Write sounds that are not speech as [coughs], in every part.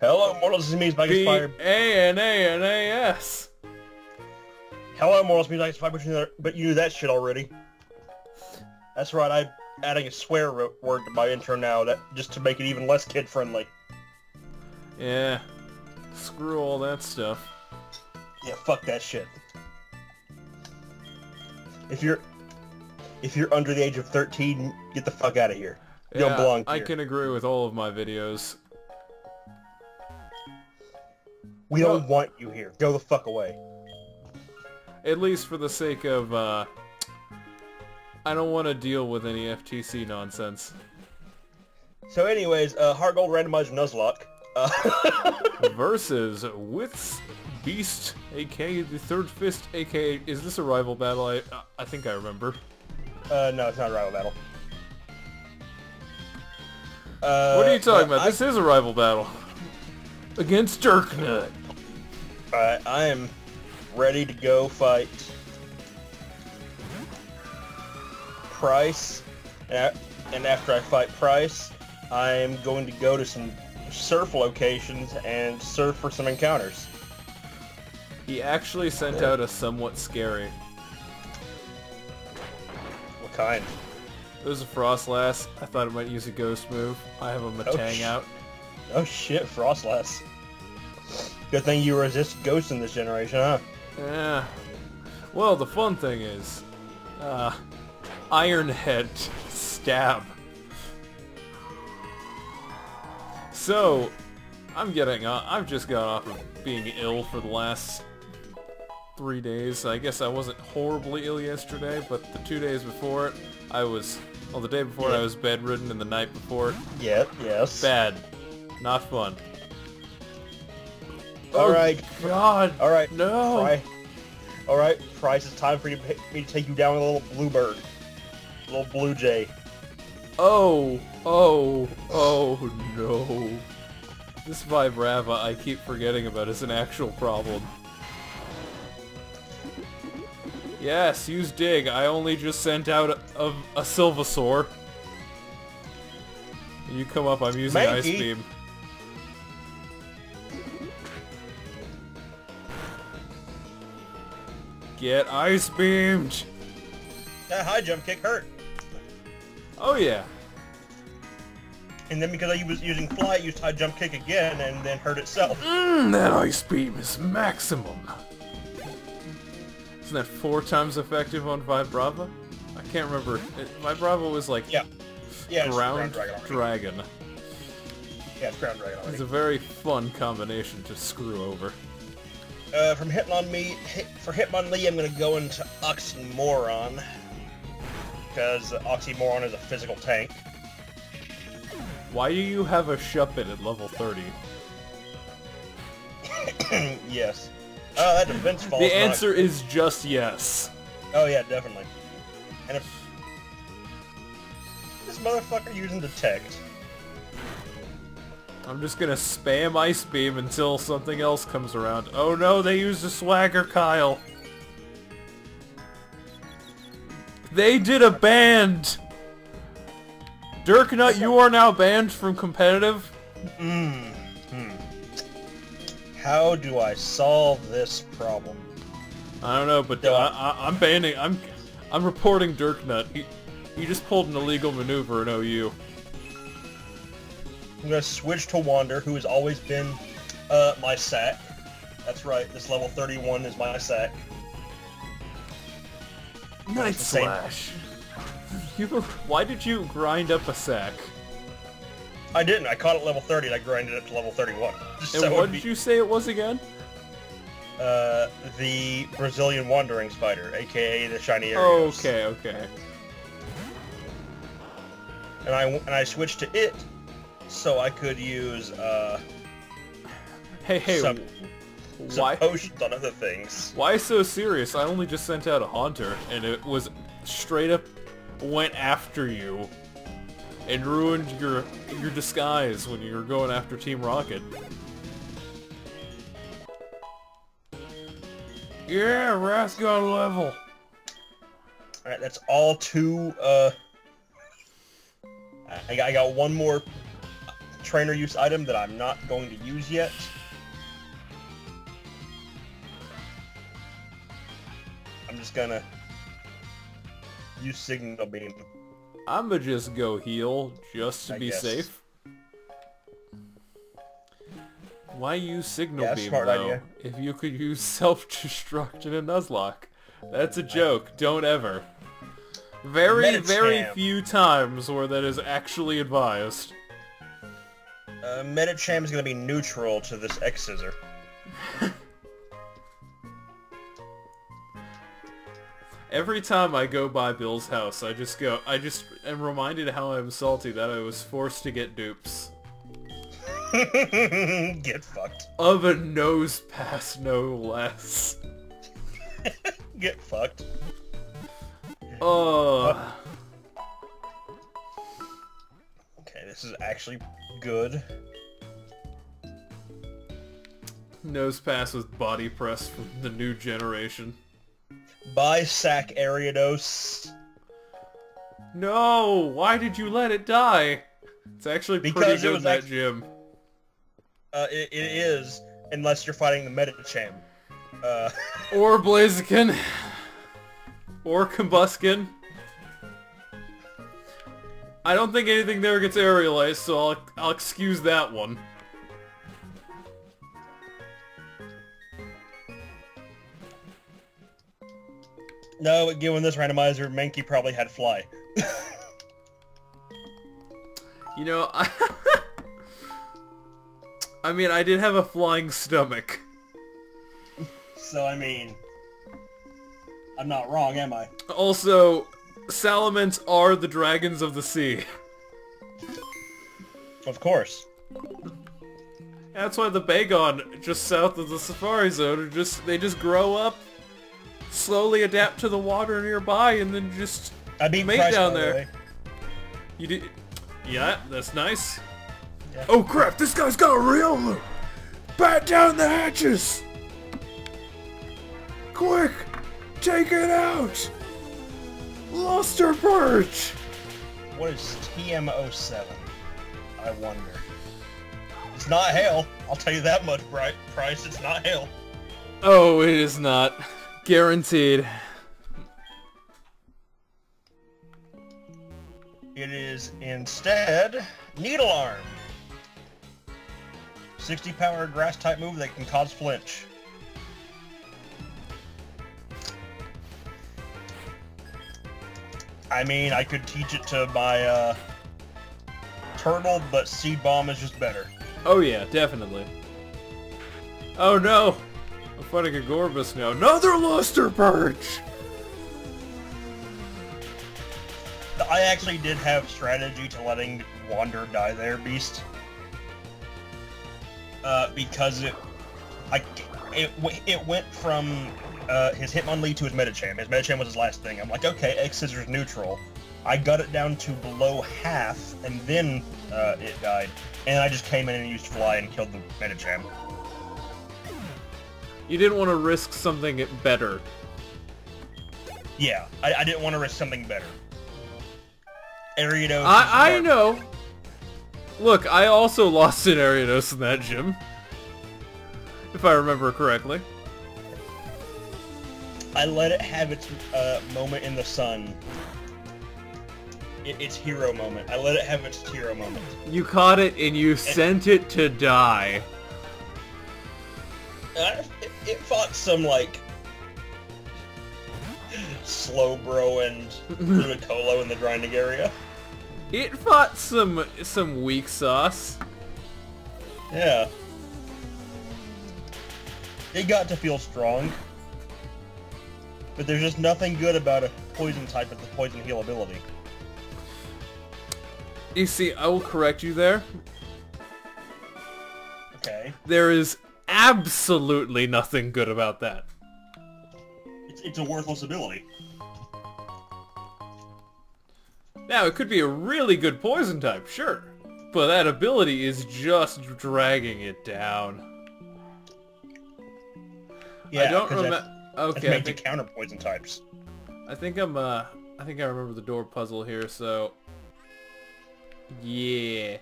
Hello, mortals. This is me, Spikus Fyre. A N A N A S. Hello, mortals. Me, Spikus Fyre. But you, know, but you knew that shit already. That's right. I'm adding a swear word to my intro now, that just to make it even less kid friendly. Yeah. Screw all that stuff. Yeah, fuck that shit. If you're if you're under the age of 13, get the fuck out of here. You don't Yeah, belong I can agree with all of my videos. We don't want you here. Go the fuck away. At least for the sake of, uh... I don't want to deal with any FTC nonsense. So anyways, uh, Heart Gold Randomizer Nuzlocke. Uh, [laughs] Versus With's Beast, aka the Third Fist, aka... Is this a rival battle? I, I think I remember. uh, no, it's not a rival battle. Uh, What are you talking but about? This is a rival battle. Against Dirknut. I, uh, I am ready to go fight Pryce, and, after I fight Pryce, I'm going to go to some surf locations and surf for some encounters. He actually sent out a somewhat scary. What kind? It was a Froslass. I thought it might use a ghost move. I have a Matang sh- out. Oh shit, Froslass. Good thing you resist ghosts in this generation, huh? Yeah. Well, the fun thing is, uh, Iron Head stab. So, I'm getting, uh, I've just got off of being ill for the last three days. I guess I wasn't horribly ill yesterday, but the two days before it, I was, well, the day before it, I was bedridden, and the night before it, Yeah, yes. bad. Not fun. Alright, Oh, God. alright. No. Fry. Alright, Pryce, it's time for you, me to take you down with a little bluebird. A little blue jay. Oh, oh, oh no. This Vibrava I keep forgetting about is an actual problem. Yes, use dig. I only just sent out a, a, a Sylvasaur. You come up, I'm using Ice Beam. Get Ice Beamed! That high jump kick hurt. Oh yeah. And then because I was using fly, I used high jump kick again and then hurt itself. Mmm, that ice beam is maximum. Isn't that four times effective on Vibrava? I can't remember. It, Vibrava was like Yeah. Yeah, ground, ground dragon. dragon. Yeah, it's ground dragon It's a very fun combination to screw over. Uh, from Hitmonlee, hit, for Hitmonlee, I'm gonna go into Oxymoron. Because Oxymoron is a physical tank. Why do you have a Shuppet at level 30? [coughs] yes. Uh, that defense falls. The not- answer is just yes. Oh yeah, definitely. And if this motherfucker using detect, I'm just gonna spam Ice Beam until something else comes around. Oh no, they used a Swagger Kyle. They did a band! Dirknut, you are now banned from competitive? Mm-hmm. how do I solve this problem? I don't know, but No. I, I, I'm banning, I'm I'm reporting Dirknut. He, he just pulled an illegal maneuver in OU. I'm gonna switch to Wander, who has always been uh, my sack. That's right, this level 31 is my sack. Night. Slash. You, why did you grind up a sack? I didn't, I caught it level 30 and I grinded it to level 31. [laughs] Just And so what would did you say it was again? Uh, the Brazilian Wandering Spider, aka the Shiny Ariados. Oh, okay, okay. And I, and I switched to it so I could use uh, Hey, hey, some, some why, potions on other things. why so serious? I only just sent out a Haunter, and it was straight up went after you and ruined your your disguise when you were going after Team Rocket. Yeah, Wrath got a level. Alright, that's all two, uh... I got, I got one more trainer use item that I'm not going to use yet. I'm just gonna use Signal Beam. I'ma just go heal, just to I be guess. safe. Why use Signal Yeah, Beam, though, idea. if you could use [laughs] Self-Destruct in a Nuzlocke? That's a joke, don't ever. Very, very few times where that is actually advised. Uh, Medicham is gonna be neutral to this X Scissor. [laughs] Every time I go by Bill's house, I just go, I just am reminded how I'm salty that I was forced to get dupes. [laughs] Get fucked. Of a Nosepass, no less. [laughs] Get fucked. Oh. Okay, this is actually good. Nosepass with body press from the new generation. Buy sack Ariados. No! Why did you let it die? It's actually pretty Because it good in that gym. Uh, it, it is, unless you're fighting the Medicham. Uh, [laughs] Or Blaziken. Or Combusken. I don't think anything there gets aerialized, so I'll, I'll excuse that one. no, given this randomizer, Mankey probably had Fly. [laughs] You know, I... [laughs] I mean, I did have a flying stomach. So, I mean... I'm not wrong, am I? Also, Salamence are the dragons of the sea. Of course. That's why the Bagon, just south of the Safari Zone, are just they just grow up, slowly adapt to the water nearby, and then just I beat Mate Pryce, down the there. you do. Yeah, that's nice. Yeah. Oh crap! This guy's got a real loot. Bat down the hatches. Quick, take it out. Lost her perch. What is TM07? I wonder. It's not hail. I'll tell you that much, Bright Pryce. It's not hail. Oh, it is not guaranteed. It is instead Needle Arm. 60 power grass type move that can cause flinch. I mean, I could teach it to my uh, turtle, but Seed Bomb is just better. Oh yeah, definitely. Oh no! I'm fighting a Gorebyss now. Another Luster Perch! I actually did have strategy to letting Wander die there, Beast. Uh, because it, I, it, it went from uh, his Hitmonlee to his Medicham. His Medicham was his last thing. I'm like, okay, X Scissors neutral. I got it down to below half, and then uh, it died. And I just came in and used Fly and killed the Medicham. You didn't want to risk something better. Yeah, I, I didn't want to risk something better. Ariados. I, I know! Look, I also [laughs] lost an Ariados in that gym. If I remember correctly. I let it have its uh, moment in the sun. It, its hero moment. I let it have its hero moment. You caught it and you sent it to die. I, it, it fought some like Slowbro and [laughs] Ludicolo in the grinding area. It fought some some weak sauce. Yeah. It got to feel strong. But there's just nothing good about a poison type with the poison heal ability. You see, I will correct you there. Okay. There is absolutely nothing good about that. It's, it's a worthless ability. Now, it could be a really good poison type, sure. But that ability is just dragging it down. Yeah, I don't remember. Okay, to think, counter poison types. I think I'm. Uh, I think I remember the door puzzle here. So, yeah.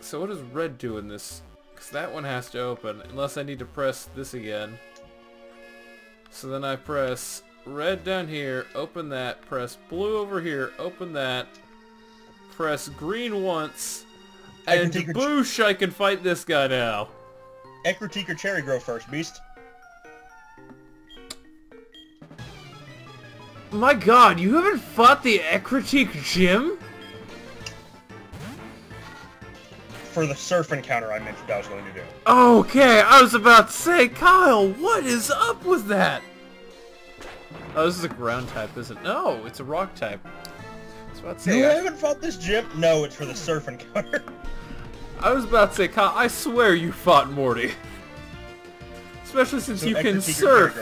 So what does red do in this? Because that one has to open, unless I need to press this again. So then I press red down here, open that, press blue over here, open that, press green once, and boosh, I can fight this guy now. Ecruteak or Cherry Grove first, Beast? My god, you haven't fought the Ecruteak gym? For the surf encounter I mentioned I was going to do. Okay, I was about to say, Kyle, what is up with that? Oh, this is a ground type, isn't it? No, it's a rock type. I was about to say, You I, haven't fought this gym? No, it's for the surf encounter. [laughs] I was about to say, Kyle, I swear you fought Morty. [laughs] Especially since So you can surf.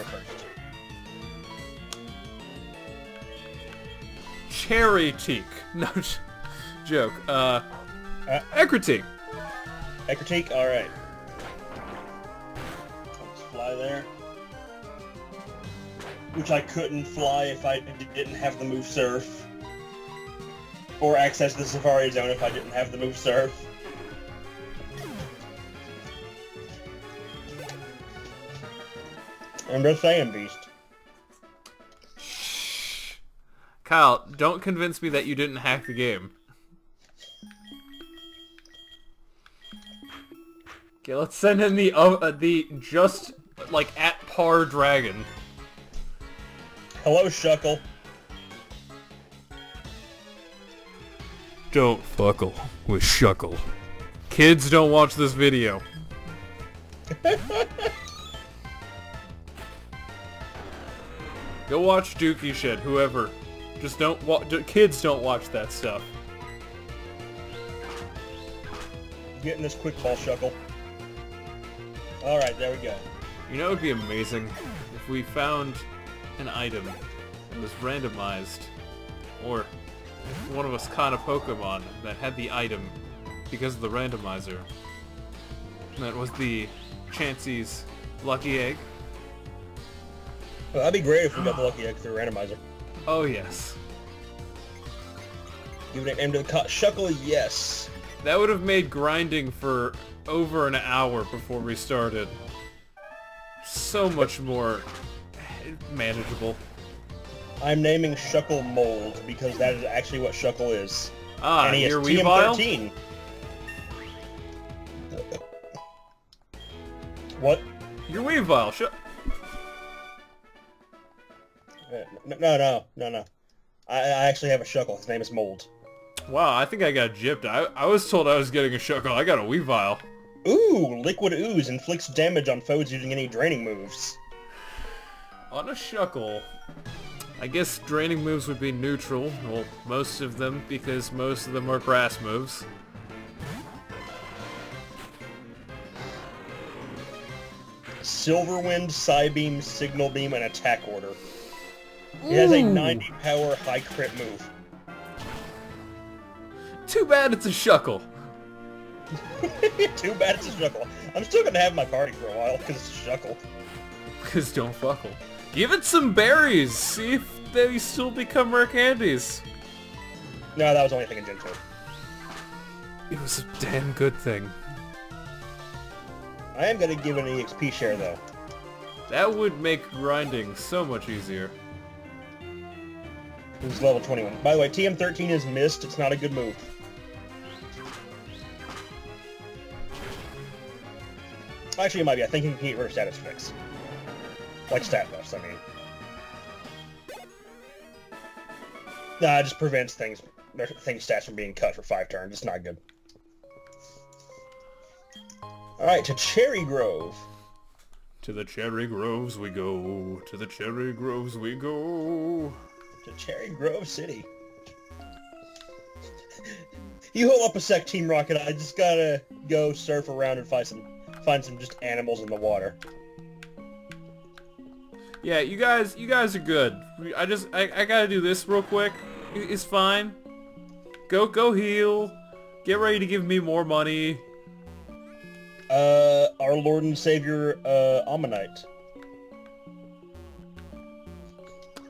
Grove first. Cherry teak. [laughs] No, joke. Uh, Uh. Ecruteak. Ecruteak, alright. Let's fly there. Which I couldn't fly if I didn't have the move surf. Or access the Safari Zone if I didn't have the move surf. I'm just saying, Beast. Kyle, don't convince me that you didn't hack the game. Okay, let's send in the uh, uh, the just like at par dragon. Hello, Shuckle. Don't fuckle with Shuckle. Kids don't watch this video. [laughs] Go watch Dookie shit, whoever. Just don't wa- d- kids don't watch that stuff. Getting this quick ball, Shuckle. Alright, there we go. You know it would be amazing if we found an item that was randomized, or if one of us caught a Pokemon that had the item because of the randomizer. And that was the Chansey's Lucky Egg. Well, that'd be great if we got the lucky egg through randomizer. Oh yes. Give it an M to the cut. Shuckle, yes. That would have made grinding for over an hour before we started so much more manageable. I'm naming Shuckle Mold because that is actually what Shuckle is. Ah, and he Weavile? TM13. What? Your Weavile, shut... Uh, No, no, no, no, no. I, I actually have a Shuckle. His name is Mold. Wow, I think I got gypped. I, I was told I was getting a Shuckle. I got a Weavile. Ooh, Liquid Ooze inflicts damage on foes using any draining moves. On a Shuckle, I guess draining moves would be neutral. Well, most of them, because most of them are grass moves. Silverwind, Psybeam, Signal Beam, and Attack Order. It has a mm. 90 power high crit move. Too bad it's a Shuckle. [laughs] Too bad it's a Shuckle. I'm still gonna have my party for a while because it's a Shuckle. [laughs] Because don't fuckle. Give it some berries. See if they still become rare candies. No, that was only a thing in Gen 2. It was a damn good thing. I am gonna give it an EXP share though. That would make grinding so much easier. It's level 21. By the way, TM13 is Mist. It's not a good move. Actually, it might be. I think you can get rid of status fix. Like stat buffs, I mean. Nah, it just prevents things, things stats from being cut for five turns. It's not good. Alright, to Cherry Grove. To the cherry groves we go. To the cherry groves we go. To Cherry Grove City. you hold up a sec, Team Rocket. I just gotta go surf around and find some find some just animals in the water. Yeah, you guys, you guys are good. I just, I, I gotta do this real quick. It's fine. Go, go heal. Get ready to give me more money. Uh, our Lord and Savior, uh, Omanyte.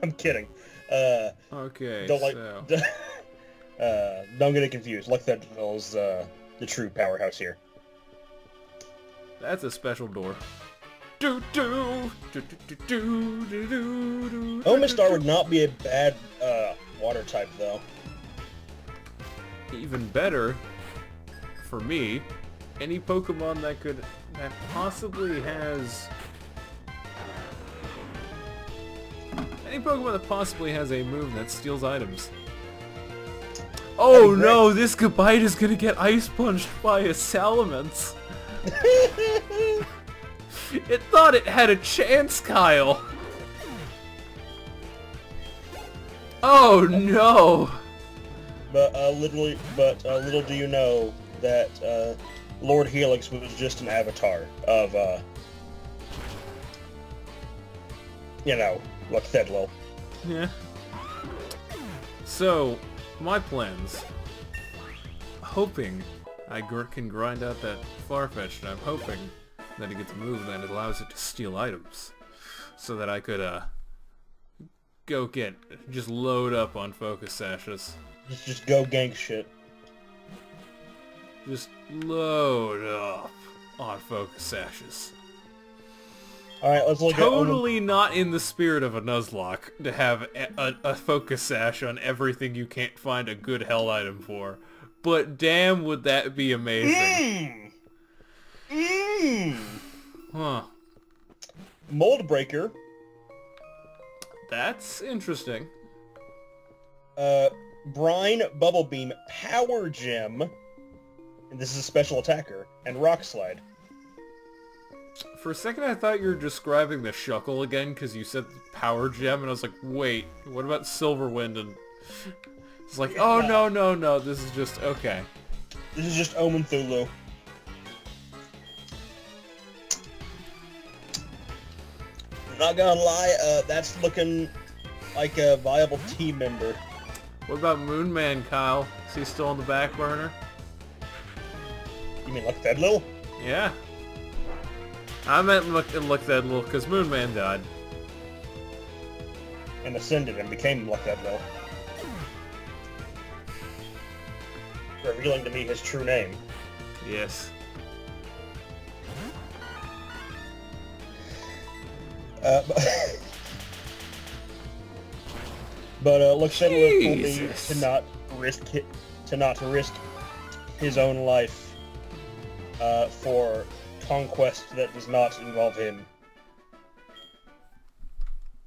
I'm kidding. Uh, okay. Don't like. So. [laughs] uh, don't get it confused. Like that is uh, the true powerhouse here. That's a special door. Do do do do do do do do. Star would not be a bad uh, water type though. Even better for me, any Pokemon that could that possibly has any Pokemon that possibly has a move that steals items. Oh That'd be great. no, this Gabite is gonna get ice punched [laughs] by a Salamence. [laughs] It thought it had a chance, Kyle. Oh no. But uh, literally, but uh, little do you know that uh, Lord Helix was just an avatar of, uh, you know, look Thedlil. Yeah. So, my plans. Hoping I gr- can grind out that Farfetch'd, I'm hoping that it gets a move that allows it to steal items. So that I could, uh, go get, just load up on focus sashes. Just, just go gank shit. Just load up on focus sashes. All right, let's look at Totally not in the spirit of a Nuzlocke to have a, a, a focus sash on everything you can't find a good hell item for. But damn would that be amazing. Mmm. Mmm. Huh. Mold Breaker. That's interesting. Uh, Brine Bubble Beam Power Gem. And this is a special attacker. And Rock Slide. For a second I thought you were describing the Shuckle again because you said power gem and I was like, wait, what about Silverwind and... [laughs] It's like, oh no, no, no, this is just, okay. This is just Omen Thulu. Not gonna lie, uh, that's looking like a viable team member. What about Moonman, Kyle? Is he still on the back burner? You mean like Thedlil? Yeah. I meant look look that little because Moonman died. And ascended and became like Thedlil. Revealing to me his true name. Yes. Uh, but [laughs] but uh, look, Thedlil told me to not risk it, to not risk his own life uh, for conquest that does not involve him.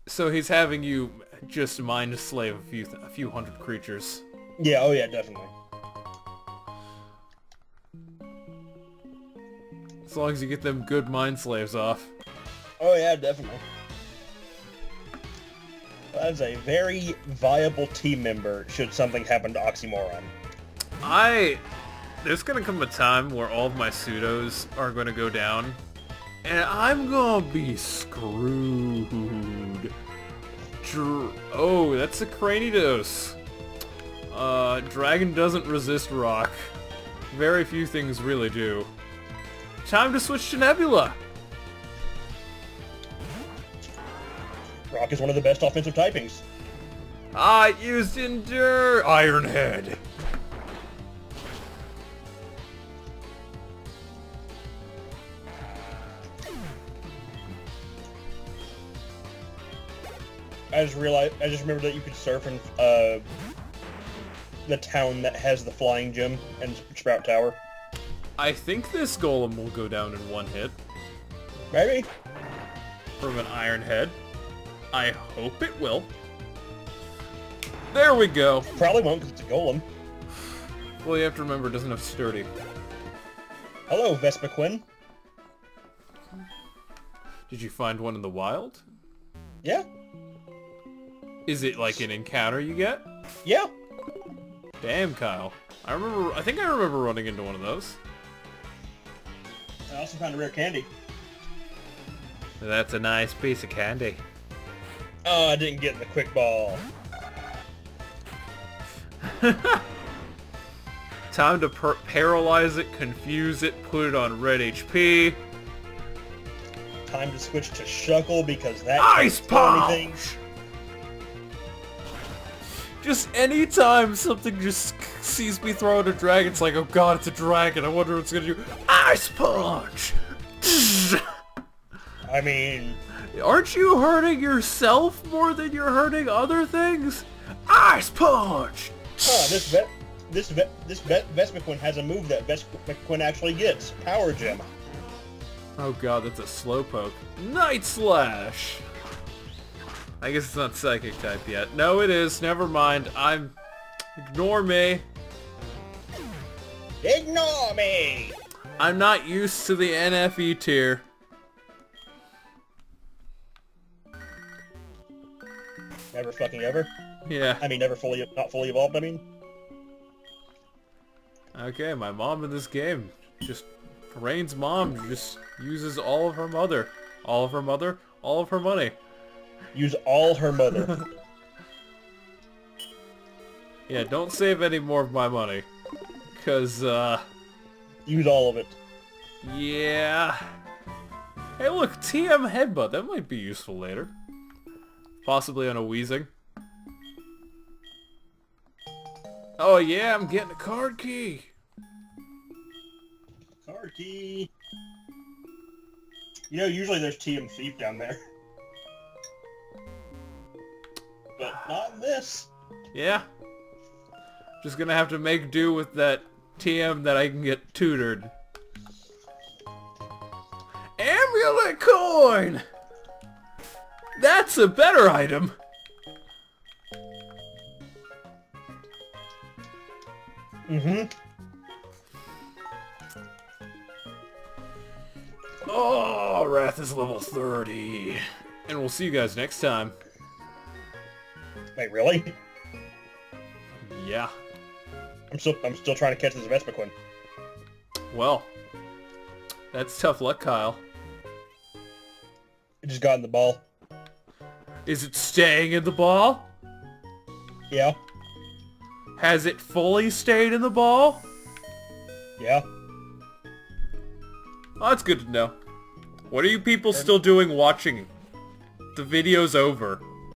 So he's having you just mind slave a few a few hundred creatures. Yeah, oh yeah, definitely. As long as you get them good mind slaves off. Oh yeah, definitely. That is a very viable team member should something happen to Oxymoron. I there's gonna come a time where all of my pseudos are gonna go down, and I'm gonna be screwed. Dr- oh, that's a Cranidos. Uh, dragon doesn't resist rock. Very few things really do. Time to switch to Nebula. Rock is one of the best offensive typings. I used Endure Ironhead. I just realized, I just remembered that you could surf in uh, the town that has the flying gym and Sprout Tower. I think this golem will go down in one hit Maybe. from an iron head. I hope it will. There we go. Probably won't because it's a golem. Well, you have to remember it doesn't have sturdy. Hello, Vespiquen. Did you find one in the wild? Yeah? Is it like an encounter you get? Yeah. Damn, Kyle. I remember, I think I remember running into one of those. I also found a rare candy. That's a nice piece of candy. Oh, I didn't get the quick ball. [laughs] Time to per- paralyze it, confuse it, put it on red HP. Time to switch to Shuckle because that Ice can't do Punch! anything. Just anytime something just sees me throw out a dragon, it's like, oh god, it's a dragon. I wonder what it's gonna do. Ice punch! [laughs] I mean, Aren't you hurting yourself more than you're hurting other things? Ice punch! huh, this vet, this vet, this vet, Vespiquen has a move that Vespiquen actually gets. Power Gem. Oh god, that's a slowpoke. Night Slash! I guess it's not psychic type yet. No, it is. Never mind. I'm... Ignore me. Ignore me! I'm not used to the NFE tier. Never fucking ever. Yeah. I mean, never fully, not fully evolved. I mean, Okay, my mom in this game. Just... Rain's mom just uses all of her mother. All of her mother, all of her money. Use all her mother. [laughs] Yeah, don't save any more of my money. Cause, uh... use all of it. Yeah. Hey look, TM Headbutt. That might be useful later. Possibly on a Weezing. Oh yeah, I'm getting a card key. Card key. You know, usually there's TM Thief down there. [laughs] But not in this. Yeah. Just gonna have to make do with that TM that I can get tutored. Amulet coin! That's a better item! Mm-hmm. Oh, Wrath is level 30. And we'll see you guys next time. Wait, really? Yeah. I'm still, I'm still trying to catch this Vespiquen. Well, that's tough luck, Kyle. It just got in the ball. Is it staying in the ball? Yeah. Has it fully stayed in the ball? Yeah. Oh, that's good to know. What are you people still doing watching? The video's over.